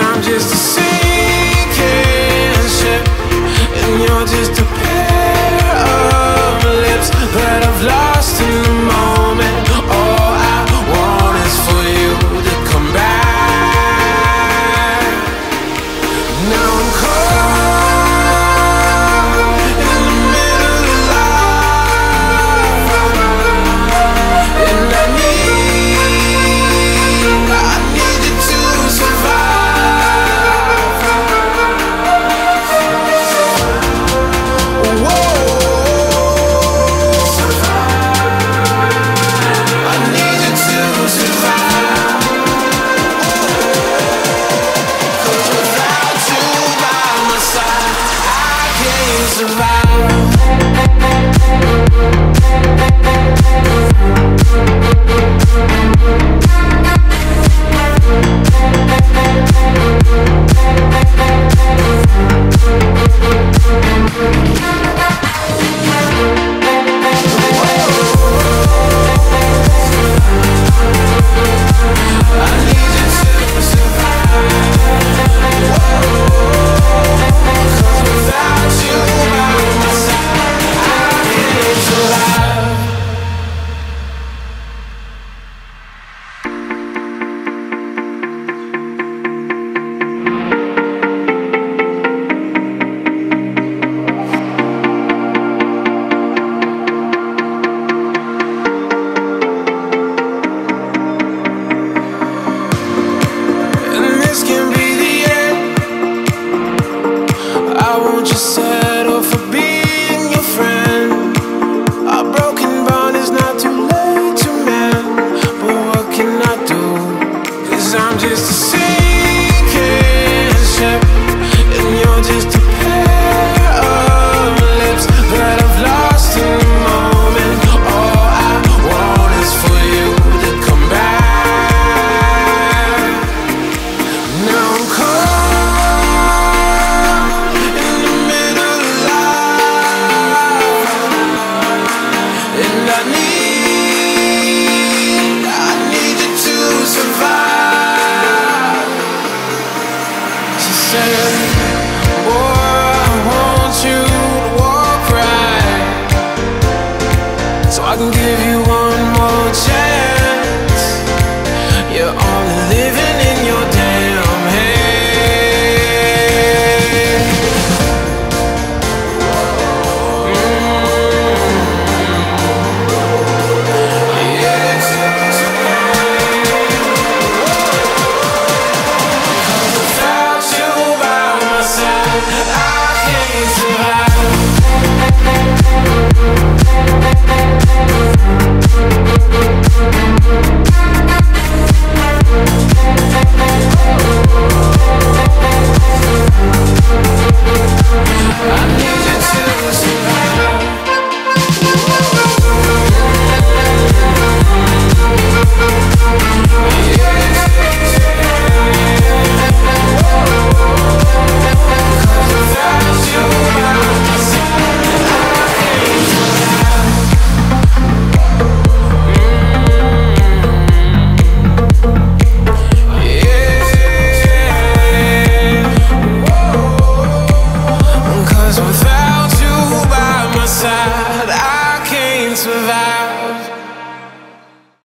I'm just a sinking ship And you're just I'm